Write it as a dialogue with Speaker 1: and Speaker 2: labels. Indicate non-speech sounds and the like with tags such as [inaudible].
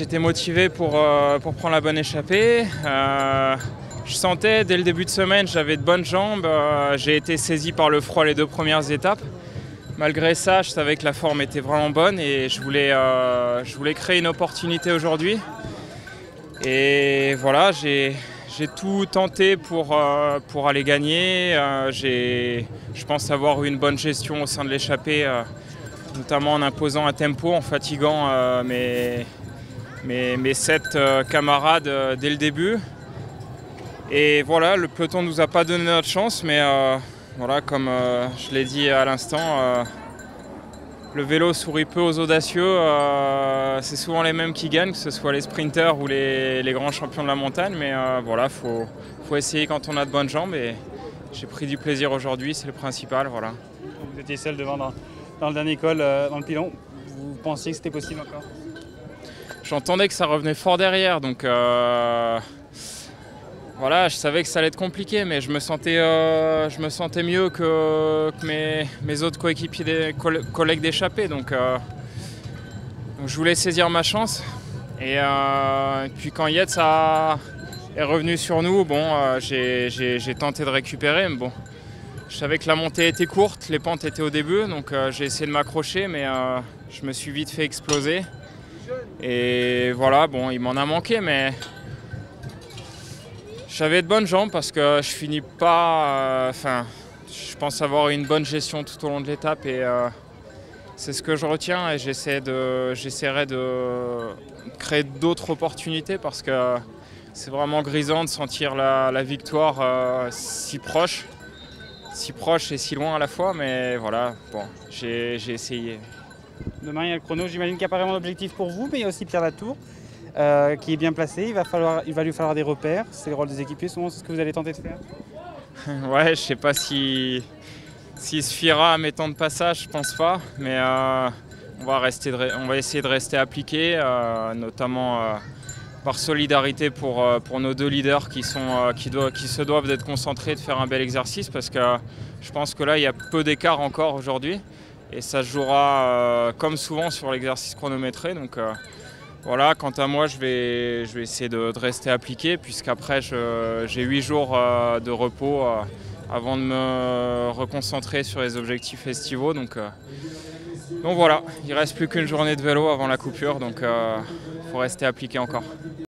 Speaker 1: J'étais motivé pour, euh, pour prendre la bonne échappée. Euh, je sentais dès le début de semaine, j'avais de bonnes jambes. Euh, j'ai été saisi par le froid les deux premières étapes. Malgré ça, je savais que la forme était vraiment bonne et je voulais, je voulais créer une opportunité aujourd'hui. Et voilà, j'ai tout tenté pour, pour aller gagner. je pense avoir eu une bonne gestion au sein de l'échappée notamment en imposant un tempo, en fatiguant euh, mes, sept euh, camarades euh, dès le début. Et voilà, le peloton ne nous a pas donné notre chance, mais voilà, comme je l'ai dit à l'instant, le vélo sourit peu aux audacieux. c'est souvent les mêmes qui gagnent, que ce soit les sprinters ou les, grands champions de la montagne. Mais voilà, il faut, essayer quand on a de bonnes jambes. Et j'ai pris du plaisir aujourd'hui, c'est le principal. Voilà.
Speaker 2: Vous étiez seul devant dans le dernier col, euh, dans le pilon. Vous pensiez que c'était possible encore?
Speaker 1: J'entendais que ça revenait fort derrière, donc euh, voilà, je savais que ça allait être compliqué, mais je me sentais, euh, je me sentais mieux que, mes, autres coéquipiers, collègues d'échappée, donc, je voulais saisir ma chance. Et, puis quand Yates est revenu sur nous, bon, j'ai tenté de récupérer, mais bon, je savais que la montée était courte, les pentes étaient au début, donc euh, j'ai essayé de m'accrocher, mais euh, je me suis vite fait exploser. Et voilà, bon, il m'en a manqué, mais j'avais de bonnes jambes parce que je finis pas. Euh, enfin, je pense avoir une bonne gestion tout au long de l'étape et c'est ce que je retiens et j'essaierai de, de créer d'autres opportunités parce que c'est vraiment grisant de sentir la victoire si proche si proche et si loin à la fois, mais voilà, bon, j'ai essayé.
Speaker 2: Demain, il y a le chrono. J'imagine qu'il y a pas vraiment d'objectif pour vous, mais il y a aussi Pierre Latour euh, qui est bien placé. Il va, lui falloir des repères. C'est le rôle des équipiers. Souvent, c'est ce que vous allez tenter de faire [laughs]
Speaker 1: Ouais, je sais pas si s'il se fiera à mes temps de passage, je pense pas. Mais euh, on, va rester on va essayer de rester appliqué, euh, notamment par solidarité pour, pour nos deux leaders qui, sont, qui, qui se doivent d'être concentrés, de faire un bel exercice parce que je pense que là il y a peu d'écart encore aujourd'hui et ça se jouera euh, comme souvent sur l'exercice chronométré. Donc voilà, quant à moi je vais, je vais essayer de, rester appliqué puisqu'après j'ai huit jours de repos avant de me reconcentrer sur les objectifs estivaux. Donc, donc voilà, il reste plus qu'une journée de vélo avant la coupure, donc il faut rester appliqué encore.